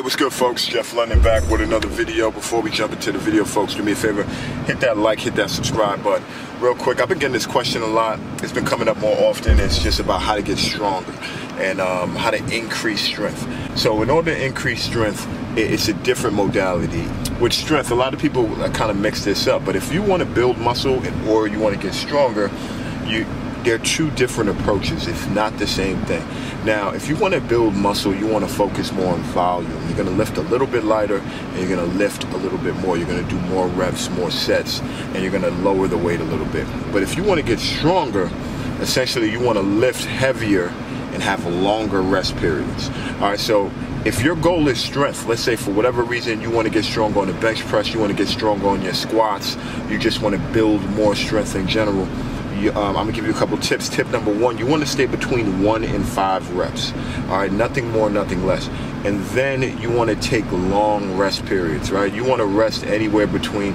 Hey, what's good, folks? Jeff London back with another video. Before we jump into the video, folks, do me a favor, hit that like, hit that subscribe button. Real quick, I've been getting this question a lot. It's been coming up more often. It's just about how to get stronger and um, how to increase strength. So, in order to increase strength, it's a different modality. With strength, a lot of people kind of mix this up. But if you want to build muscle or you want to get stronger, you they're two different approaches, if not the same thing. Now, if you want to build muscle, you want to focus more on volume. You're going to lift a little bit lighter and you're going to lift a little bit more. You're going to do more reps, more sets, and you're going to lower the weight a little bit. But if you want to get stronger, essentially you want to lift heavier and have longer rest periods. All right, so if your goal is strength, let's say for whatever reason you want to get stronger on the bench press, you want to get stronger on your squats, you just want to build more strength in general um, I'm gonna give you a couple tips. Tip number one, you wanna stay between one and five reps. All right, nothing more, nothing less. And then you wanna take long rest periods, right? You wanna rest anywhere between,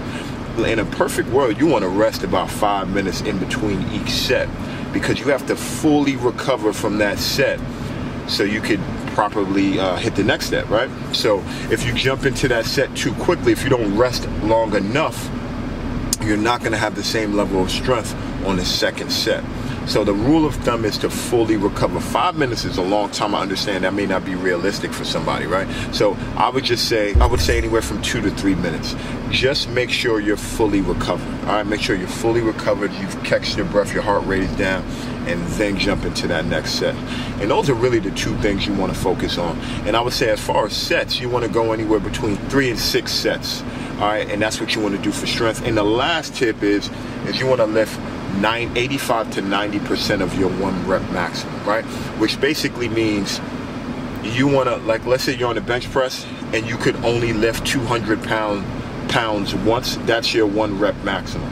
in a perfect world, you wanna rest about five minutes in between each set because you have to fully recover from that set so you could properly uh, hit the next set, right? So if you jump into that set too quickly, if you don't rest long enough, you're not going to have the same level of strength on the second set. So the rule of thumb is to fully recover. Five minutes is a long time. I understand that may not be realistic for somebody, right? So I would just say, I would say anywhere from two to three minutes. Just make sure you're fully recovered. All right, make sure you're fully recovered. You've catched your breath, your heart rate is down, and then jump into that next set. And those are really the two things you want to focus on. And I would say, as far as sets, you want to go anywhere between three and six sets. All right, and that's what you want to do for strength. And the last tip is, is you want to lift nine, 85 to 90% of your one rep maximum, right? Which basically means you want to, like, let's say you're on a bench press and you could only lift 200 pound, pounds once, that's your one rep maximum.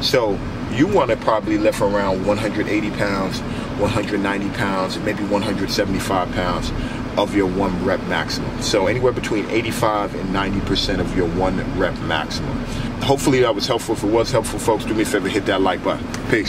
So you want to probably lift around 180 pounds, 190 pounds, maybe 175 pounds of your one rep maximum. So anywhere between 85 and 90% of your one rep maximum. Hopefully that was helpful. If it was helpful, folks, do me a favor, hit that like button. Peace.